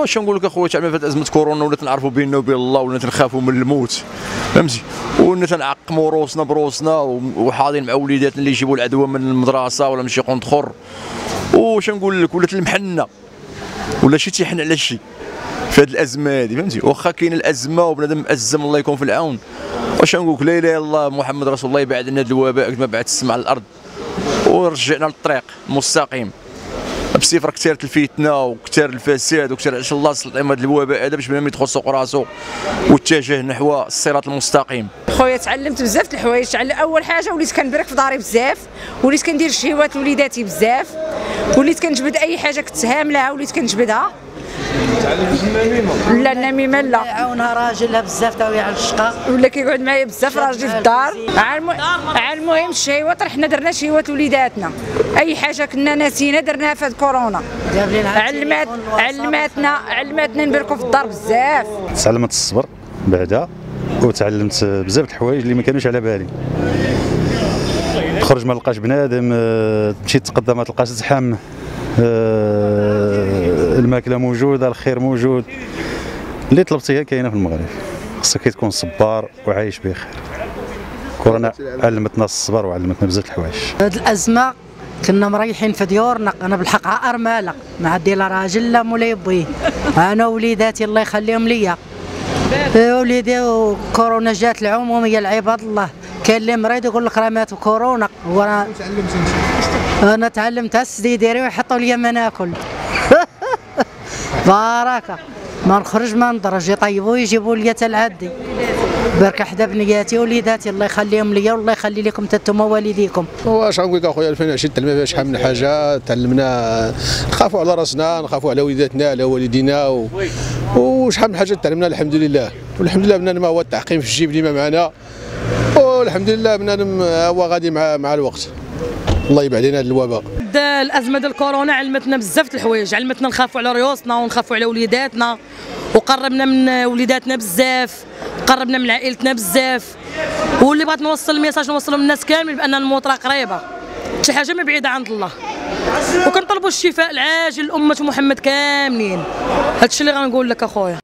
واش نقول لك اخويا تعمل في أزمة كورونا ولات نعرفوا بيننا وبين الله ولات نخافوا من الموت. فهمتي؟ ولات نعقموا روسنا بروسنا وحاضين مع وليداتنا اللي يجيبوا العدوى من المدرسة ولا من شي قنت اخر واش نقول لك؟ ولات المحنة. ولا شي تيحن على شي في هذه الأزمة هذه فهمتي؟ واخا كاين الأزمة وبنادم مأزم الله يكون في العون. واش نقول لك؟ لا إله إلا الله محمد رسول الله يبعد لنا هذا الوباء كما بعد السماء على الأرض. ورجعنا للطريق المستقيم. بصفر كثرت الفتنة وكثر الفساد وكثر علاش الله سلط هذا الوباء هذا باش بنادم يدخل سوق راسو واتجه نحو الصراط المستقيم. خويا تعلمت بزاف د الحوايج. تعلم أول حاجة وليت كنبرك في داري بزاف وليت كندير الشهوات لوليداتي بزاف وليت كنجبد أي حاجة كنت هاملها وليت كنجبدها. لا النميمه لا. عاونها راجلها بزاف تاوي على الشقة. ولا كيقعد معايا بزاف راجلي في الدار على المهم الشهوات حنا درنا شهوات وليداتنا أي حاجة كنا ناسينا درناها في هاد كورونا. علمات علماتنا علماتنا نبركوا في الدار بزاف. تعلمت الصبر بعدا وتعلمت بزاف د الحوايج اللي ما كانوش على بالي. تخرج ما لقاش بنادم آه، تمشي تقدم ما تلقاش زحام آه، الماكلة موجودة الخير موجود. اللي طلبتيها كاينة في المغرب. خصك تكون صبار وعايش بخير. كورونا علمتنا الصبر وعلمتنا بزاف الحوايج. هاد الأزمة كنا مريحين في ديورنا أنا بالحق ارمله ما عندي لا راجل لا مولاي بيه أنا وليداتي الله يخليهم ليا. وليدي وكورونا جات العموميه العباد الله. كاين اللي مريض يقول لك راه مات بكورونا. وأنا أنا تعلمت السدي يديروا ويحطوا لي ما ناكل. بركه ما نخرج ما ندرج يطيبوا يجيبوا لي العدي برك حدا بنياتي وليداتي. الله يخليهم ليا والله يخلي لكم أنتم والديكم. واش غنقول لك اخويا؟ 2020 تعلمنا فيها شحال من حاجة؟ تعلمنا نخافوا على راسنا نخافوا على وليداتنا على والدينا و... وشحال من حاجة تعلمنا؟ الحمد لله. والحمد لله بنادم هو التعقيم في الجيب ديما معنا. والحمد لله بنادم هو غادي مع مع الوقت. الله يبعد علينا الوباء. الأزمة ديال كورونا علمتنا بزاف د الحوايج علمتنا نخافوا على ريوسنا ونخافوا على وليداتنا وقربنا من وليداتنا بزاف قربنا من عائلتنا بزاف واللي بغيت نوصل الميساج نوصله للناس كامل بأن الموت راه قريبة. شي حاجة ما بعيدة عند الله. وكنطلبوا الشفاء العاجل لأمة محمد كاملين. هادشي اللي غنقول لك أخويا.